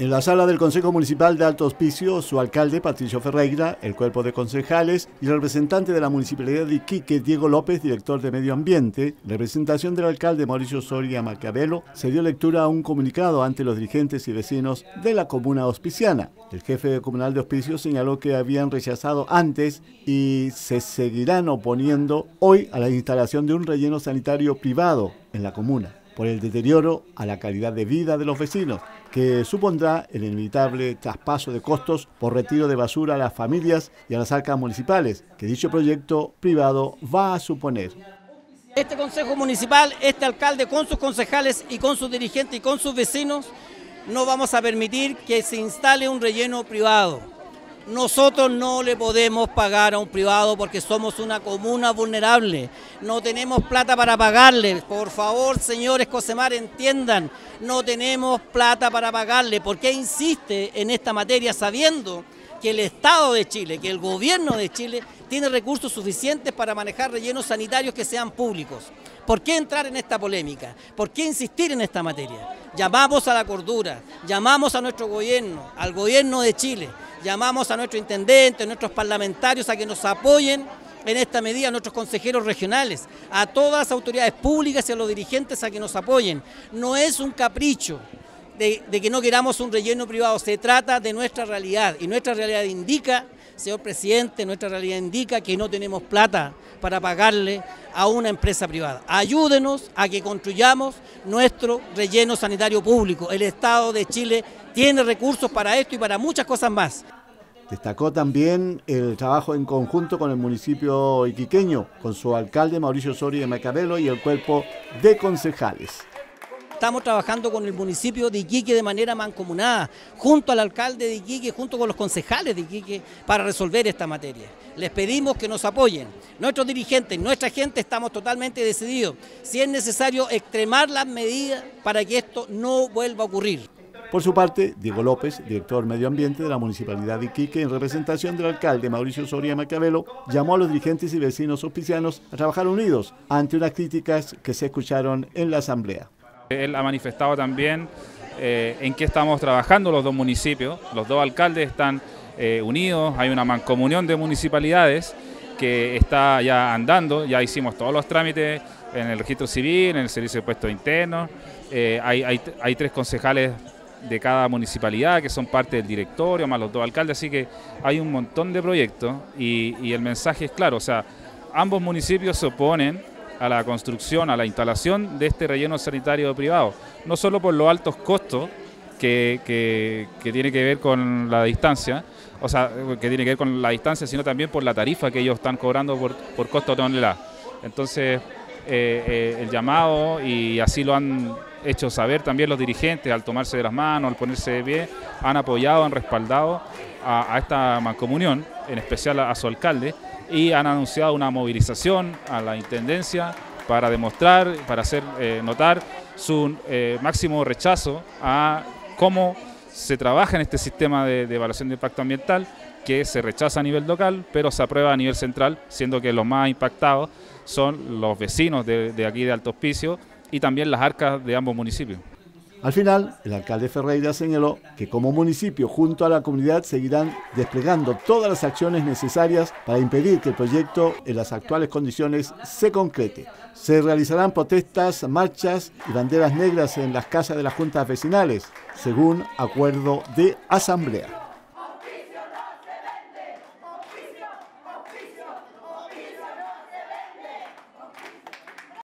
En la sala del Consejo Municipal de Alto Hospicio, su alcalde Patricio Ferreira, el cuerpo de concejales y el representante de la Municipalidad de Iquique, Diego López, director de Medio Ambiente, representación del alcalde Mauricio Soria Macabelo, se dio lectura a un comunicado ante los dirigentes y vecinos de la comuna hospiciana. El jefe comunal de Hospicio señaló que habían rechazado antes y se seguirán oponiendo hoy a la instalación de un relleno sanitario privado en la comuna por el deterioro a la calidad de vida de los vecinos, que supondrá el inevitable traspaso de costos por retiro de basura a las familias y a las arcas municipales, que dicho proyecto privado va a suponer. Este Consejo Municipal, este alcalde con sus concejales y con sus dirigentes y con sus vecinos, no vamos a permitir que se instale un relleno privado. Nosotros no le podemos pagar a un privado porque somos una comuna vulnerable. No tenemos plata para pagarle. Por favor, señores Cosemar, entiendan, no tenemos plata para pagarle. ¿Por qué insiste en esta materia sabiendo que el Estado de Chile, que el gobierno de Chile tiene recursos suficientes para manejar rellenos sanitarios que sean públicos. ¿Por qué entrar en esta polémica? ¿Por qué insistir en esta materia? Llamamos a la cordura, llamamos a nuestro gobierno, al gobierno de Chile, llamamos a nuestro intendente, a nuestros parlamentarios a que nos apoyen en esta medida, a nuestros consejeros regionales, a todas las autoridades públicas y a los dirigentes a que nos apoyen. No es un capricho, de, que no queramos un relleno privado, se trata de nuestra realidad y nuestra realidad indica, señor presidente, nuestra realidad indica que no tenemos plata para pagarle a una empresa privada. Ayúdenos a que construyamos nuestro relleno sanitario público. El Estado de Chile tiene recursos para esto y para muchas cosas más. Destacó también el trabajo en conjunto con el municipio iquiqueño, con su alcalde Mauricio Soria de Macabelo y el cuerpo de concejales. Estamos trabajando con el municipio de Iquique de manera mancomunada, junto al alcalde de Iquique, junto con los concejales de Iquique, para resolver esta materia. Les pedimos que nos apoyen. Nuestros dirigentes, nuestra gente, estamos totalmente decididos. Si es necesario extremar las medidas para que esto no vuelva a ocurrir. Por su parte, Diego López, director medio ambiente de la Municipalidad de Iquique, en representación del alcalde Mauricio Soria Macabelo, llamó a los dirigentes y vecinos hospicianos a trabajar unidos ante unas críticas que se escucharon en la asamblea. Él ha manifestado también eh, en qué estamos trabajando los dos municipios. Los dos alcaldes están eh, unidos, hay una mancomunión de municipalidades que está ya andando, ya hicimos todos los trámites en el registro civil, en el servicio de puestos internos, eh, hay, tres concejales de cada municipalidad que son parte del directorio, más los dos alcaldes, así que hay un montón de proyectos y, y el mensaje es claro, o sea, ambos municipios se oponen a la construcción, a la instalación de este relleno sanitario privado, no solo por los altos costos que, que, tiene que ver con la distancia, o sea, que tiene que ver con la distancia, sino también por la tarifa que ellos están cobrando por, por costo tonelada. Entonces, eh, eh, el llamado, y así lo han hecho saber también los dirigentes al tomarse de las manos, al ponerse de pie, han apoyado, han respaldado a, esta mancomunión, en especial a su alcalde, y han anunciado una movilización a la Intendencia para demostrar, para hacer eh, notar su eh, máximo rechazo a cómo se trabaja en este sistema de, evaluación de impacto ambiental que se rechaza a nivel local, pero se aprueba a nivel central, siendo que los más impactados son los vecinos de, de aquí de Alto Hospicio y también las arcas de ambos municipios. Al final, el alcalde Ferreira señaló que como municipio junto a la comunidad seguirán desplegando todas las acciones necesarias para impedir que el proyecto en las actuales condiciones se concrete. Se realizarán protestas, marchas y banderas negras en las casas de las juntas vecinales, según acuerdo de asamblea.